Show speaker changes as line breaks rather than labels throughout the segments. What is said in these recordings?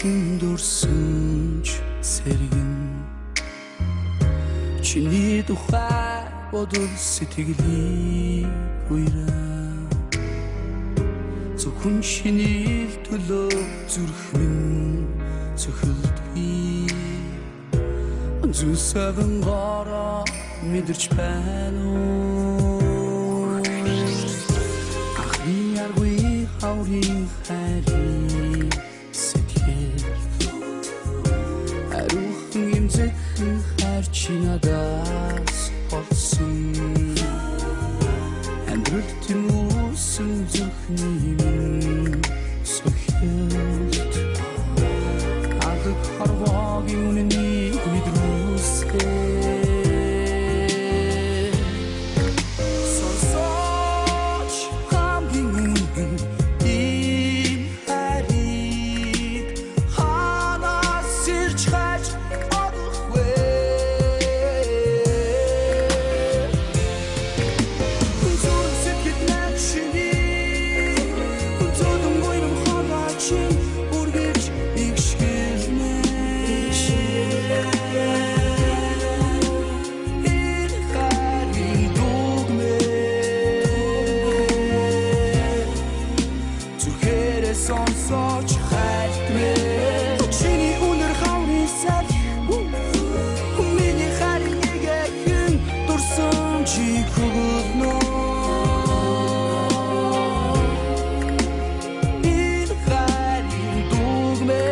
Хэн дурсамж сэргэн. Чиний тухай бодол сэтгэлийг уйраа Зөвхөн шиний төлөө зүрх минь цөхөлдгий Зүсэвэн гороо мэдэрч байна уу хаврын хайрын сэтгэл. Арухан имзэхэн хайр чи надаас болсон Амьдрал тэмүүлсэн зүрхний минь сөхөлт сонсооч хайлтмэ Чиний үнэр хаврын сал Миний хайрын эгэхэн дурсан чи хөгөлнө Энэ хайрын дугмэ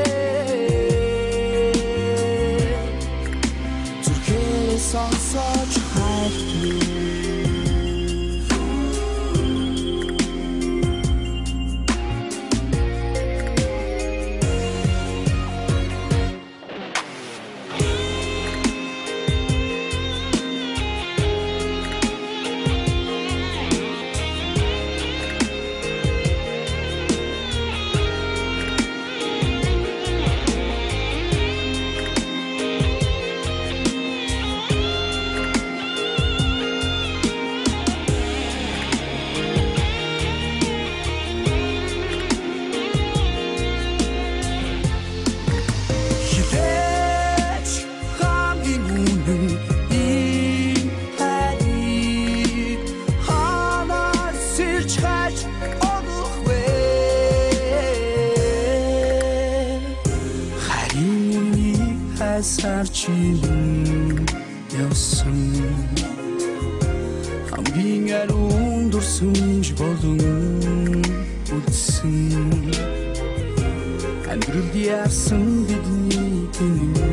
үнийг хасаар чинь явсан хамгийн ариун дурсамж болон үдсэн Амьдрал яасан бидний гинэн